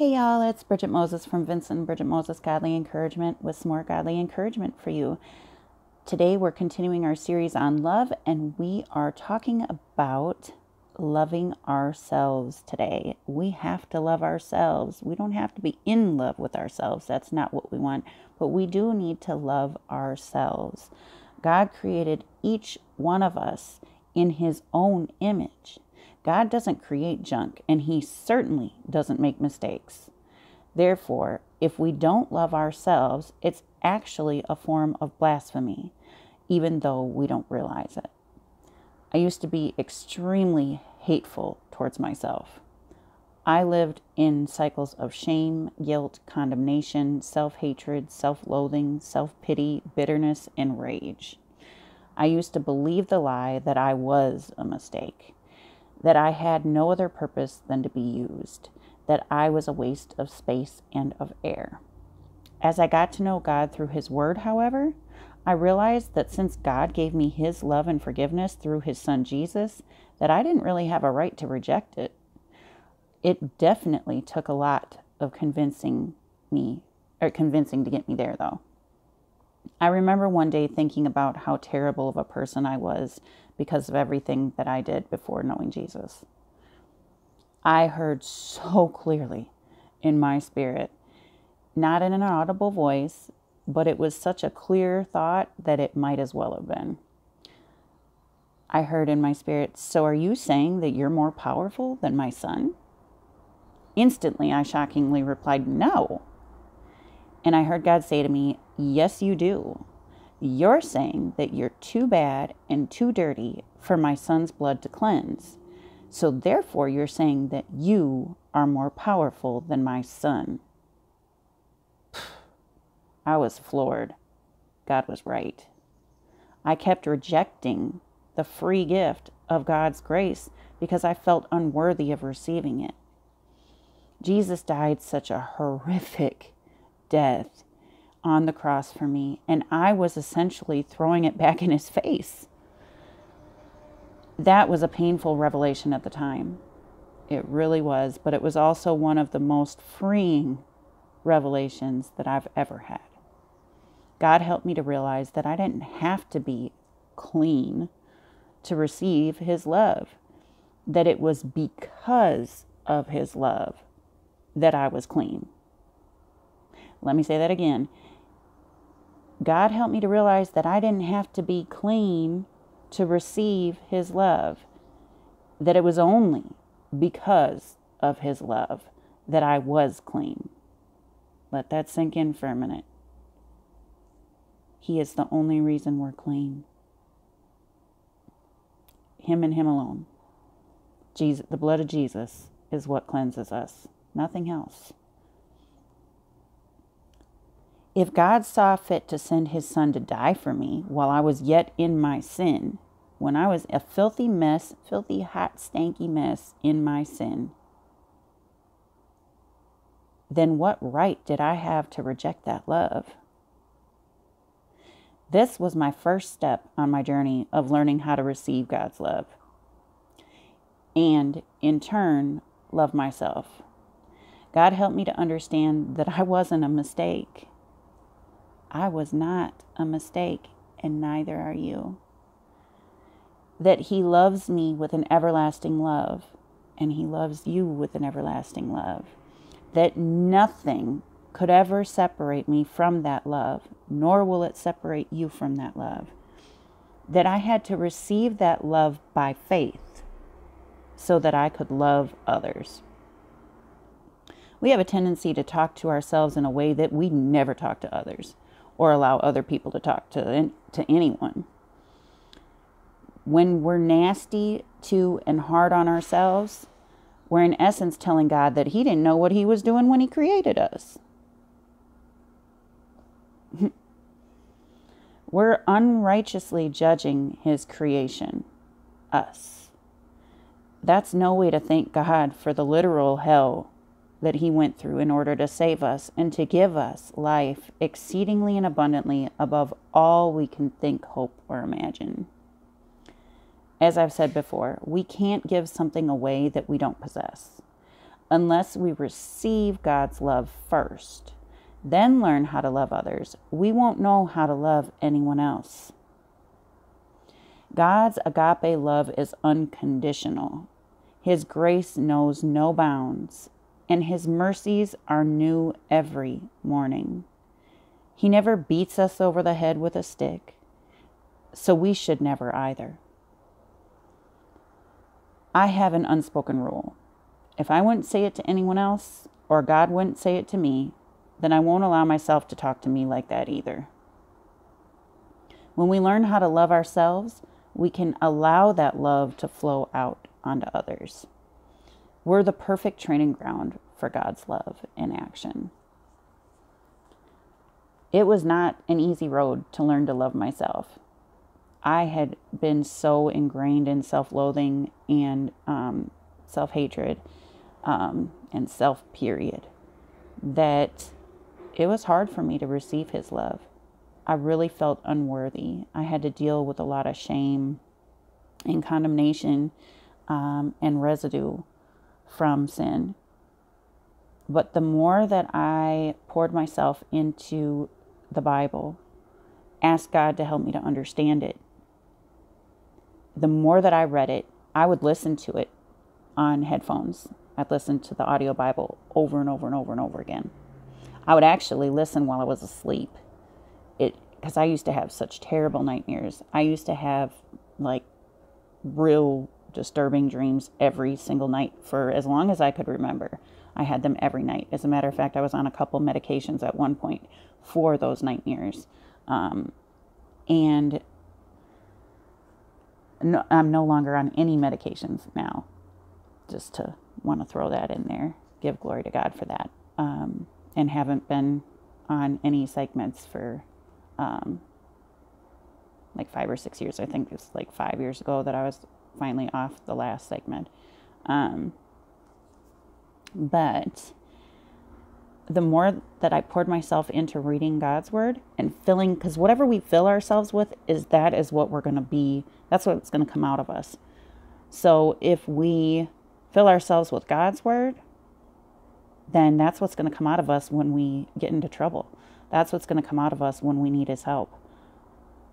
Hey y'all, it's Bridget Moses from Vincent Bridget Moses Godly Encouragement with some more godly encouragement for you. Today we're continuing our series on love and we are talking about loving ourselves today. We have to love ourselves. We don't have to be in love with ourselves. That's not what we want, but we do need to love ourselves. God created each one of us in his own image. God doesn't create junk, and He certainly doesn't make mistakes. Therefore, if we don't love ourselves, it's actually a form of blasphemy, even though we don't realize it. I used to be extremely hateful towards myself. I lived in cycles of shame, guilt, condemnation, self hatred, self loathing, self pity, bitterness, and rage. I used to believe the lie that I was a mistake that I had no other purpose than to be used, that I was a waste of space and of air. As I got to know God through His Word, however, I realized that since God gave me His love and forgiveness through His Son Jesus, that I didn't really have a right to reject it. It definitely took a lot of convincing me, or convincing to get me there, though. I remember one day thinking about how terrible of a person I was because of everything that I did before knowing Jesus. I heard so clearly in my spirit, not in an audible voice, but it was such a clear thought that it might as well have been. I heard in my spirit, So are you saying that you're more powerful than my son? Instantly, I shockingly replied, No. And I heard God say to me, Yes, you do. You're saying that you're too bad and too dirty for my son's blood to cleanse. So therefore, you're saying that you are more powerful than my son. I was floored. God was right. I kept rejecting the free gift of God's grace because I felt unworthy of receiving it. Jesus died such a horrific death on the cross for me, and I was essentially throwing it back in his face. That was a painful revelation at the time. It really was, but it was also one of the most freeing revelations that I've ever had. God helped me to realize that I didn't have to be clean to receive His love, that it was because of His love that I was clean. Let me say that again. God helped me to realize that I didn't have to be clean to receive His love, that it was only because of His love that I was clean. Let that sink in for a minute. He is the only reason we're clean. Him and Him alone. Jesus, the blood of Jesus is what cleanses us, nothing else. If God saw fit to send his son to die for me while I was yet in my sin, when I was a filthy mess, filthy, hot, stanky mess in my sin, then what right did I have to reject that love? This was my first step on my journey of learning how to receive God's love and, in turn, love myself. God helped me to understand that I wasn't a mistake I was not a mistake, and neither are you. That He loves me with an everlasting love, and He loves you with an everlasting love. That nothing could ever separate me from that love, nor will it separate you from that love. That I had to receive that love by faith so that I could love others. We have a tendency to talk to ourselves in a way that we never talk to others or allow other people to talk to, to anyone. When we're nasty to and hard on ourselves, we're in essence telling God that He didn't know what He was doing when He created us. we're unrighteously judging His creation, us. That's no way to thank God for the literal hell that he went through in order to save us and to give us life exceedingly and abundantly above all we can think, hope, or imagine. As I've said before, we can't give something away that we don't possess. unless we receive God's love first, then learn how to love others, we won't know how to love anyone else. God's agape love is unconditional. His grace knows no bounds, and His mercies are new every morning. He never beats us over the head with a stick, so we should never either. I have an unspoken rule. If I wouldn't say it to anyone else, or God wouldn't say it to me, then I won't allow myself to talk to me like that either. When we learn how to love ourselves, we can allow that love to flow out onto others. We're the perfect training ground for God's love in action. It was not an easy road to learn to love myself. I had been so ingrained in self loathing and um, self hatred um, and self period that it was hard for me to receive his love. I really felt unworthy. I had to deal with a lot of shame and condemnation um, and residue from sin. But the more that I poured myself into the Bible, asked God to help me to understand it, the more that I read it, I would listen to it on headphones. I'd listen to the audio Bible over and over and over and over again. I would actually listen while I was asleep. It because I used to have such terrible nightmares. I used to have like real disturbing dreams every single night for as long as I could remember. I had them every night. As a matter of fact, I was on a couple medications at one point for those nightmares. Um, and no, I'm no longer on any medications now. Just to want to throw that in there. Give glory to God for that. Um, and haven't been on any psych meds for um, like five or six years. I think it's like five years ago that I was finally off the last segment. Um, but the more that I poured myself into reading God's word and filling, because whatever we fill ourselves with is that is what we're going to be, that's what's going to come out of us. So if we fill ourselves with God's word, then that's what's going to come out of us when we get into trouble. That's what's going to come out of us when we need His help.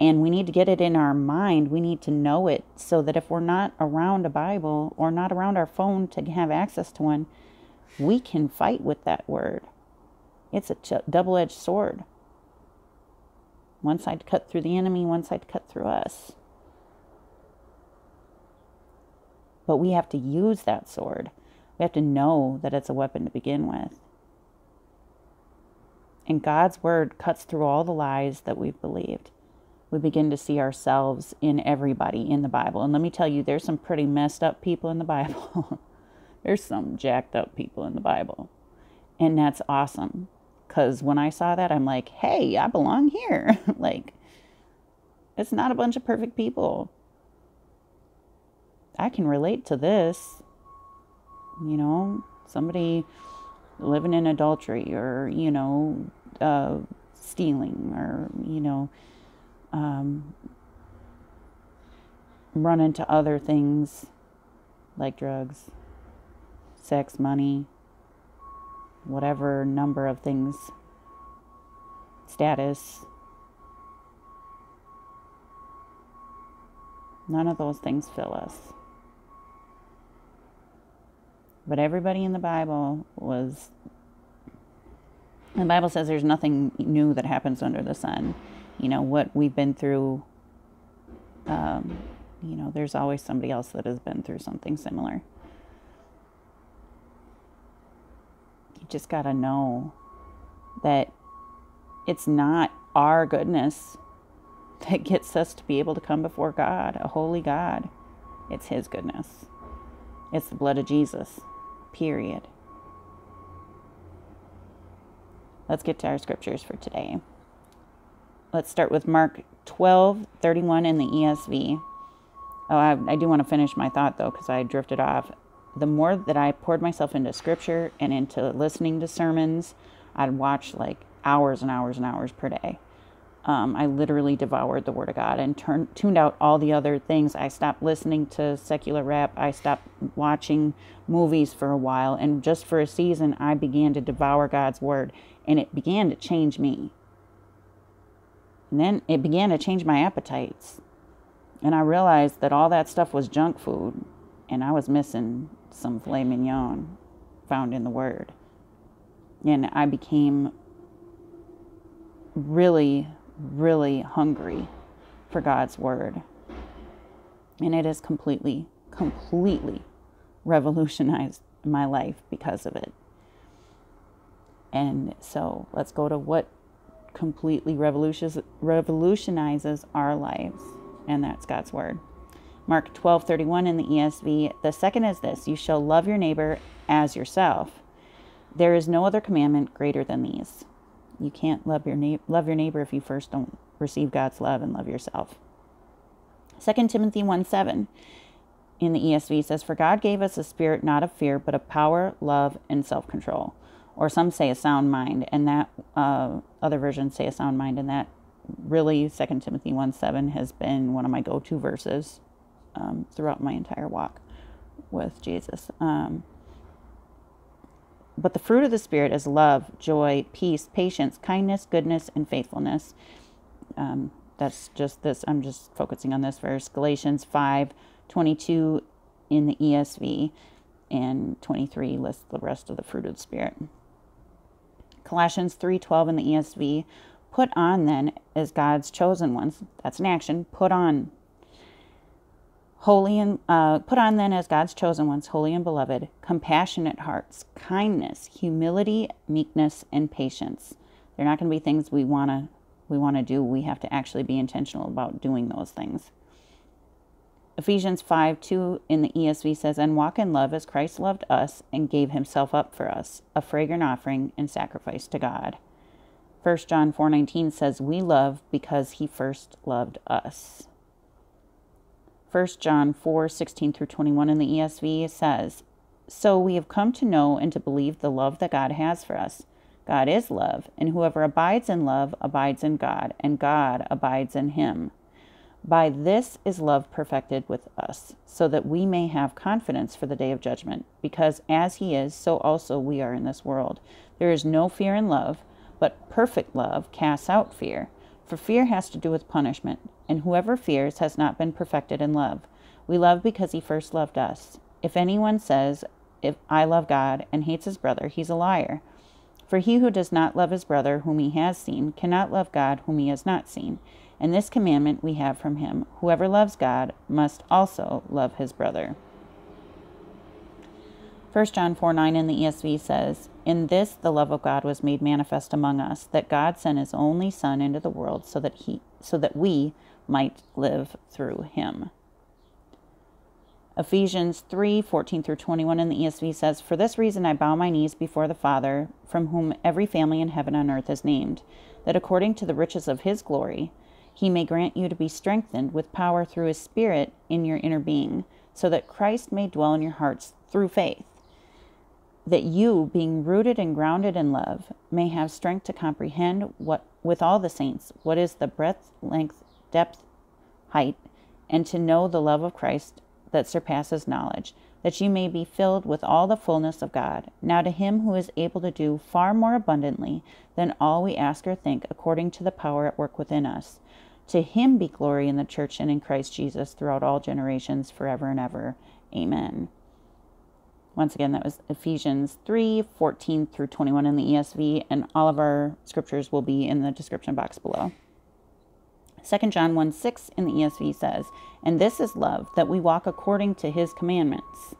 And we need to get it in our mind. We need to know it so that if we're not around a Bible or not around our phone to have access to one, we can fight with that word. It's a ch- double edged sword. One side to cut through the enemy, one side to cut through us. But we have to use that sword. We have to know that it's a weapon to begin with. And God's word cuts through all the lies that we've believed. We begin to see ourselves in everybody in the Bible. And let me tell you, there's some pretty messed up people in the Bible. there's some jacked up people in the Bible. And that's awesome. Because when I saw that, I'm like, hey, I belong here. like, it's not a bunch of perfect people. I can relate to this. You know, somebody living in adultery or, you know, uh, stealing or, you know, um, run into other things like drugs, sex, money, whatever number of things, status. None of those things fill us. But everybody in the Bible was the Bible says there's nothing new that happens under the sun. You know, what we've been through, um, you know, there's always somebody else that has been through something similar. You just got to know that it's not our goodness that gets us to be able to come before God, a holy God. It's His goodness. It's the blood of Jesus, period. Let's get to our scriptures for today. Let's start with Mark 12 31 in the ESV. Oh, I, I do want to finish my thought though, because I drifted off. The more that I poured myself into scripture and into listening to sermons, I'd watch like hours and hours and hours per day. um, I literally devoured the Word of God and turned tuned out all the other things. I stopped listening to secular rap. I stopped watching movies for a while, and just for a season, I began to devour God's Word, and it began to change me. And then it began to change my appetites, and I realized that all that stuff was junk food, and I was missing some filet mignon found in the Word, and I became really really hungry for God's word. And it has completely, completely revolutionized my life because of it. And so let's go to what completely revolutionizes our lives, and that's God's word. Mark 12:31 in the ESV, the second is this, you shall love your neighbor as yourself. There is no other commandment greater than these. You can't love your na- love your neighbor if you first don't receive God's love and love yourself. 2 Timothy 1 7 in the ESV says, For God gave us a spirit not of fear, but of power, love, and self control. Or some say a sound mind, and that uh, other versions say a sound mind, and that really 2 Timothy 1 7 has been one of my go to verses um, throughout my entire walk with Jesus. Um, but the fruit of the Spirit is love, joy, peace, patience, kindness, goodness, and faithfulness. Um, that's just this. I'm just focusing on this verse. Galatians 5 22 in the ESV, and 23 lists the rest of the fruit of the Spirit. Colossians 3:12 in the ESV, put on then as God's chosen ones. That's an action. Put on holy and uh, put on then as God's chosen ones, holy and beloved, compassionate hearts, kindness, humility, meekness, and patience. They're not going to be things we want to we want to do. We have to actually be intentional about doing those things. Ephesians 5 2 in the ESV says, And walk in love as Christ loved us and gave himself up for us, a fragrant offering and sacrifice to God. 1 John 4 19 says, We love because he first loved us. 1 John 4 16 through 21 in the ESV says, So we have come to know and to believe the love that God has for us. God is love, and whoever abides in love abides in God, and God abides in him. By this is love perfected with us, so that we may have confidence for the day of judgment, because as he is, so also we are in this world. There is no fear in love, but perfect love casts out fear, for fear has to do with punishment and whoever fears has not been perfected in love. We love because he first loved us. If anyone says, If I love God, and hates his brother, he's a liar. For he who does not love his brother whom he has seen cannot love God whom he has not seen. And this commandment we have from him Whoever loves God must also love his brother. 1 John 4 9 in the ESV says, In this the love of God was made manifest among us, that God sent his only Son into the world so that he so that we might live through him. Ephesians 3 14 through 21 in the ESV says, For this reason I bow my knees before the Father, from whom every family in heaven and earth is named, that according to the riches of his glory, he may grant you to be strengthened with power through his Spirit in your inner being, so that Christ may dwell in your hearts through faith. That you, being rooted and grounded in love, may have strength to comprehend what with all the saints what is the breadth, length, depth, height, and to know the love of Christ that surpasses knowledge, that you may be filled with all the fullness of God. Now to him who is able to do far more abundantly than all we ask or think, according to the power at work within us. To him be glory in the church and in Christ Jesus throughout all generations, forever and ever. Amen. Once again, that was Ephesians 3 14 through 21 in the ESV, and all of our scriptures will be in the description box below. 2 John 1 6 in the ESV says, And this is love, that we walk according to his commandments.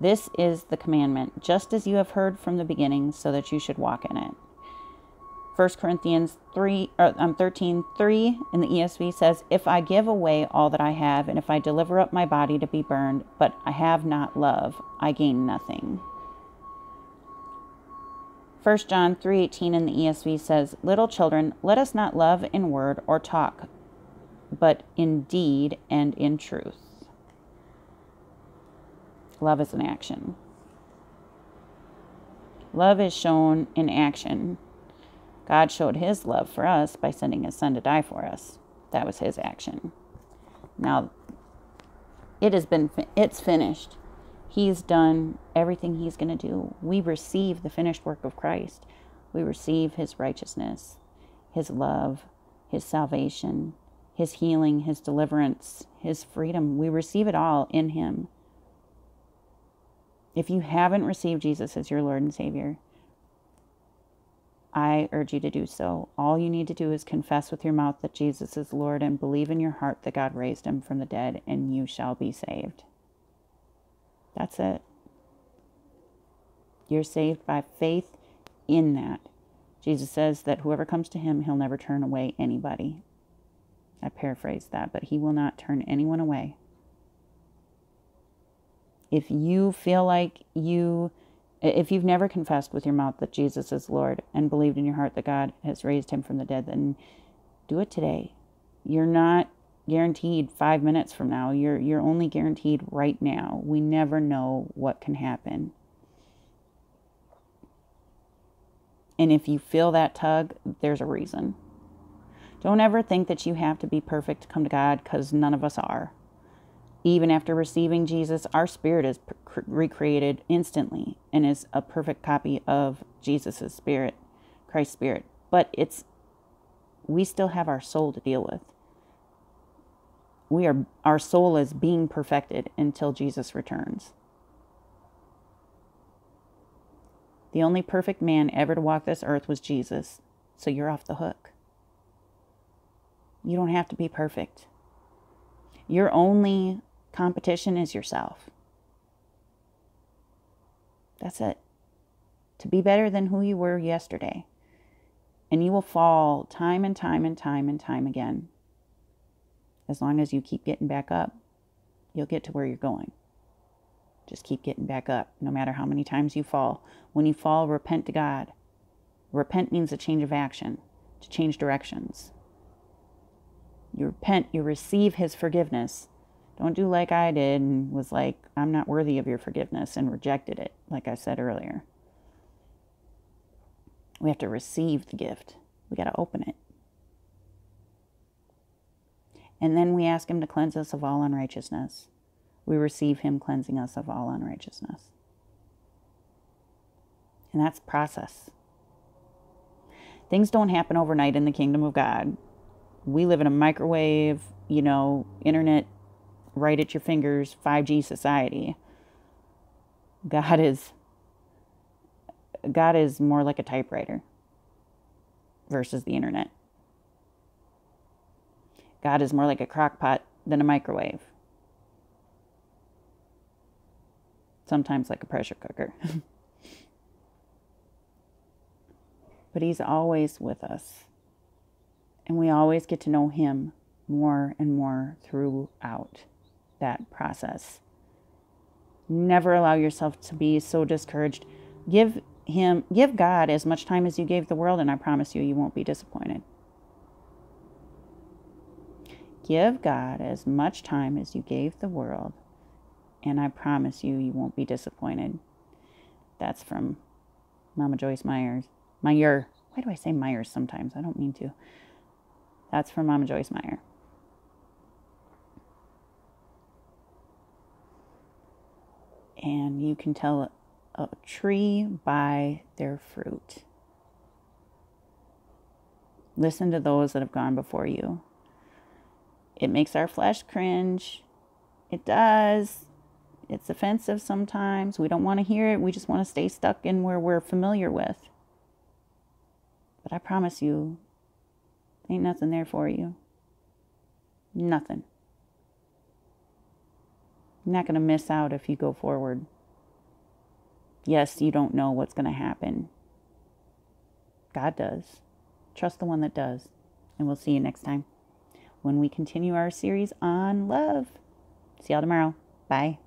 This is the commandment, just as you have heard from the beginning, so that you should walk in it. 1 Corinthians 3, or, um, 13 3 in the ESV says, If I give away all that I have, and if I deliver up my body to be burned, but I have not love, I gain nothing. 1 John 3:18 in the ESV says, "Little children, let us not love in word or talk, but in deed and in truth." Love is an action. Love is shown in action. God showed his love for us by sending his son to die for us. That was his action. Now, it has been, it's finished. He's done everything he's going to do. We receive the finished work of Christ. We receive his righteousness, his love, his salvation, his healing, his deliverance, his freedom. We receive it all in him. If you haven't received Jesus as your Lord and Savior, I urge you to do so. All you need to do is confess with your mouth that Jesus is Lord and believe in your heart that God raised him from the dead, and you shall be saved. That's it. You're saved by faith in that. Jesus says that whoever comes to him, he'll never turn away anybody. I paraphrase that, but he will not turn anyone away. If you feel like you if you've never confessed with your mouth that Jesus is Lord and believed in your heart that God has raised him from the dead, then do it today. You're not guaranteed 5 minutes from now. You're you're only guaranteed right now. We never know what can happen. And if you feel that tug, there's a reason. Don't ever think that you have to be perfect to come to God cuz none of us are. Even after receiving Jesus, our spirit is recreated instantly and is a perfect copy of Jesus' spirit, Christ's spirit. But it's we still have our soul to deal with. We are our soul is being perfected until Jesus returns. The only perfect man ever to walk this earth was Jesus, so you're off the hook. You don't have to be perfect. Your only Competition is yourself. That's it. To be better than who you were yesterday. And you will fall time and time and time and time again. As long as you keep getting back up, you'll get to where you're going. Just keep getting back up, no matter how many times you fall. When you fall, repent to God. Repent means a change of action, to change directions. You repent, you receive His forgiveness, don't do like I did and was like, I'm not worthy of your forgiveness and rejected it, like I said earlier. We have to receive the gift, we got to open it. And then we ask Him to cleanse us of all unrighteousness. We receive Him cleansing us of all unrighteousness. And that's process. Things don't happen overnight in the kingdom of God. We live in a microwave, you know, internet right at your fingers 5G society. God is God is more like a typewriter versus the internet. God is more like a crock pot than a microwave. Sometimes like a pressure cooker. but he's always with us. And we always get to know him more and more throughout that process. Never allow yourself to be so discouraged. Give him give God as much time as you gave the world and I promise you you won't be disappointed. Give God as much time as you gave the world and I promise you you won't be disappointed. That's from Mama Joyce Myers. Meyer. Why do I say Myers sometimes? I don't mean to. That's from Mama Joyce Meyer. and you can tell a tree by their fruit. Listen to those that have gone before you. It makes our flesh cringe. It does. It's offensive sometimes. We don't want to hear it. We just want to stay stuck in where we're familiar with. But I promise you, ain't nothing there for you. Nothing. You're not going to miss out if you go forward. Yes, you don't know what's going to happen. God does. Trust the one that does. And we'll see you next time when we continue our series on love. See y'all tomorrow. Bye.